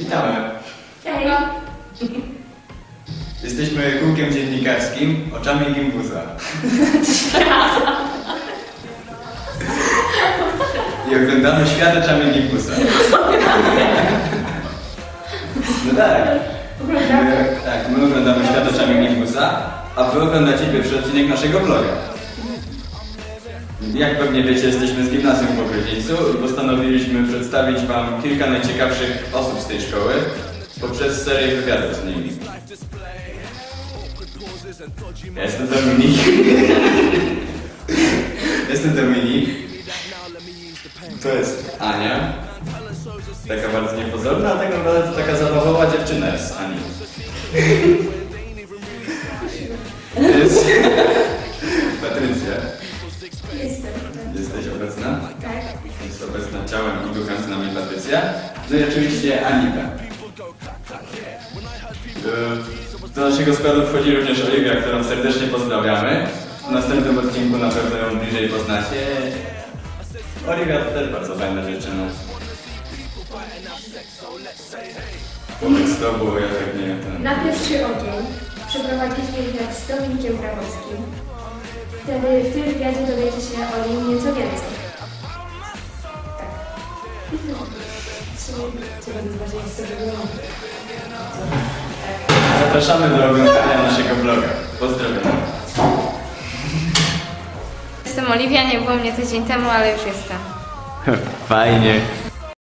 Witamy. Hej. Jesteśmy kółkiem dziennikarskim Oczami Gimbuza. I oglądamy świat oczami Gimbuza. No tak. My, tak, my oglądamy świat oczami Gimbuza, a wy oglądacie pierwszy odcinek naszego vloga. Jak pewnie wiecie, jesteśmy z gimnazjum w Określeńcu i postanowiliśmy przedstawić wam kilka najciekawszych osób z tej szkoły poprzez serię wywiadów z nimi. Ja jestem Dominik. jestem Dominik. To jest Ania. Taka bardzo niepozorna, a tak naprawdę to taka zabawowa dziewczyna jest Ani. Jest obecna? Jest obecna ciałem i duchem z nami Patrycja. No i oczywiście Anita. E, Do naszego składu wchodzi również Oliwia, którą serdecznie pozdrawiamy. W następnym odcinku na pewno ją bliżej poznacie. Oliwia to też bardzo fajna dziewczyna. Powiedz to, bo ja tak nie wiem. Na pierwszy ogień przeprowadziliśmy wywiad z Dominikiem Grabowskim. Wtedy w tym wywiadzie dowiecie się o nim Zapraszamy do oglądania naszego vloga. Pozdrawiam. Jestem Oliwia, nie było mnie tydzień temu, ale już jestem. Fajnie.